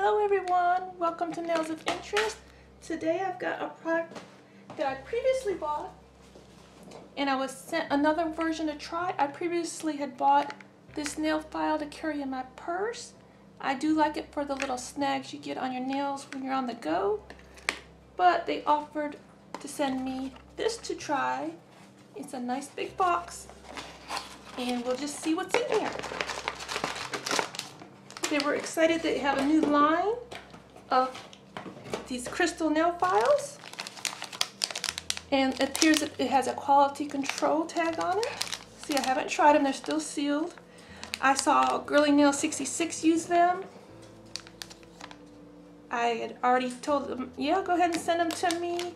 Hello everyone, welcome to Nails of Interest. Today I've got a product that I previously bought and I was sent another version to try. I previously had bought this nail file to carry in my purse. I do like it for the little snags you get on your nails when you're on the go, but they offered to send me this to try. It's a nice big box and we'll just see what's in here. They were excited they have a new line of these crystal nail files. And it appears it has a quality control tag on it. See, I haven't tried them. They're still sealed. I saw Girlie Nail 66 use them. I had already told them, yeah, go ahead and send them to me.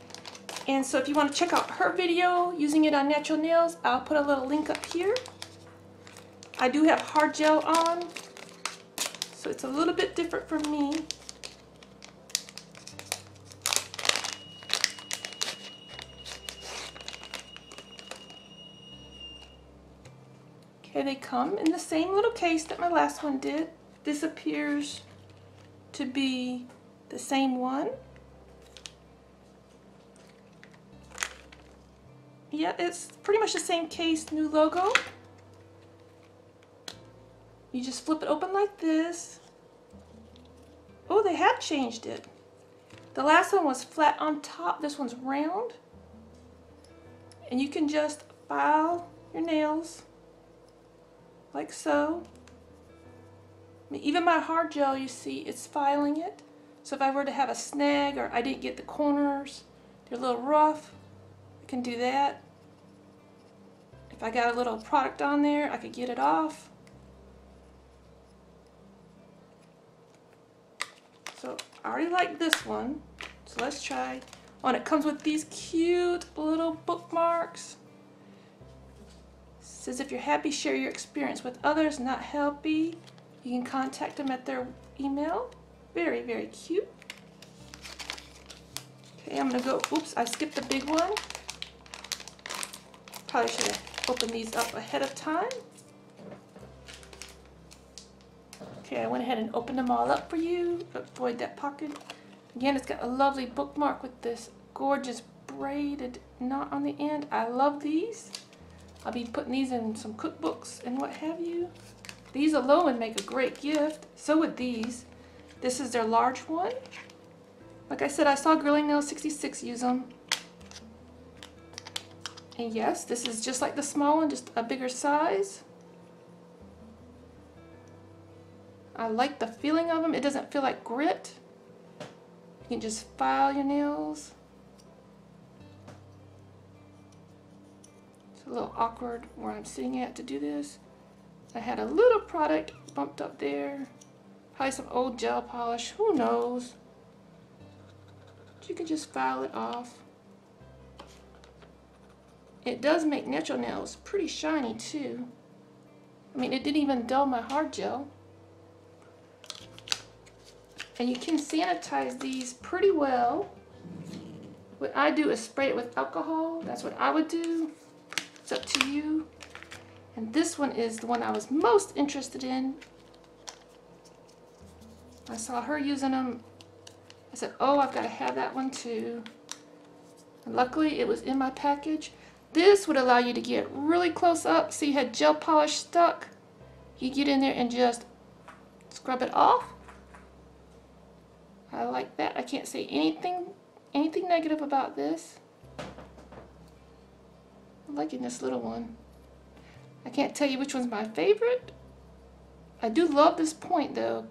And so if you want to check out her video using it on natural nails, I'll put a little link up here. I do have hard gel on, so it's a little bit different from me. Okay, they come in the same little case that my last one did. This appears to be the same one. Yeah, it's pretty much the same case, new logo. You just flip it open like this. Oh, they have changed it. The last one was flat on top. This one's round. And you can just file your nails like so. Even my hard gel, you see, it's filing it. So if I were to have a snag or I didn't get the corners, they're a little rough, I can do that. If I got a little product on there, I could get it off. So I already like this one. So let's try. Oh, and it comes with these cute little bookmarks. It says if you're happy, share your experience with others. Not happy, you can contact them at their email. Very, very cute. Okay, I'm gonna go, oops, I skipped the big one. Probably should have opened these up ahead of time. Okay, I went ahead and opened them all up for you. Avoid that pocket. Again, it's got a lovely bookmark with this gorgeous braided knot on the end. I love these. I'll be putting these in some cookbooks and what have you. These alone make a great gift. So would these. This is their large one. Like I said, I saw Girlie Nail 66 use them. And yes, this is just like the small one, just a bigger size. I like the feeling of them. It doesn't feel like grit. You can just file your nails. It's a little awkward where I'm sitting at to do this. I had a little product bumped up there. Probably some old gel polish. Who knows? But you can just file it off. It does make natural nails pretty shiny too. I mean, it didn't even dull my hard gel. And you can sanitize these pretty well. What I do is spray it with alcohol. That's what I would do. It's up to you. And this one is the one I was most interested in. I saw her using them. I said, oh, I've got to have that one too. And luckily, it was in my package. This would allow you to get really close up. So you had gel polish stuck. You get in there and just scrub it off. I like that. I can't say anything anything negative about this. I'm liking this little one. I can't tell you which one's my favorite. I do love this point though.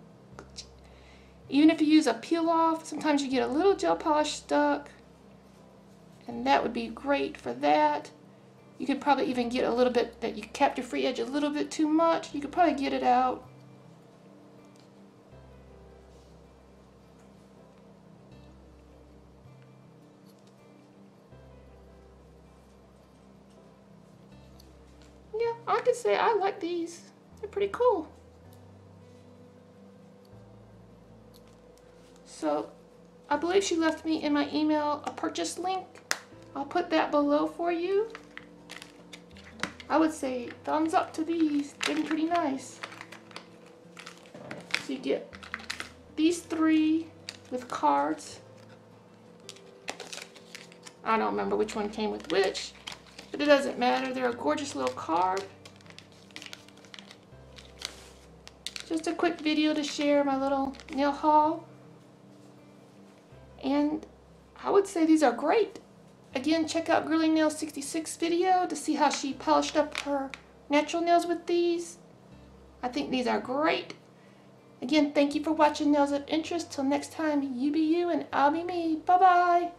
Even if you use a peel off, sometimes you get a little gel polish stuck. And that would be great for that. You could probably even get a little bit that you kept your free edge a little bit too much. You could probably get it out. I could say I like these. They're pretty cool. So, I believe she left me in my email a purchase link. I'll put that below for you. I would say thumbs up to these. They're pretty nice. So you get these three with cards. I don't remember which one came with which, but it doesn't matter. They're a gorgeous little card. Just a quick video to share my little nail haul. And I would say these are great. Again, check out Girlie Nails 66 video to see how she polished up her natural nails with these. I think these are great. Again, thank you for watching Nails of Interest. Till next time, you be you and I'll be me. Bye-bye.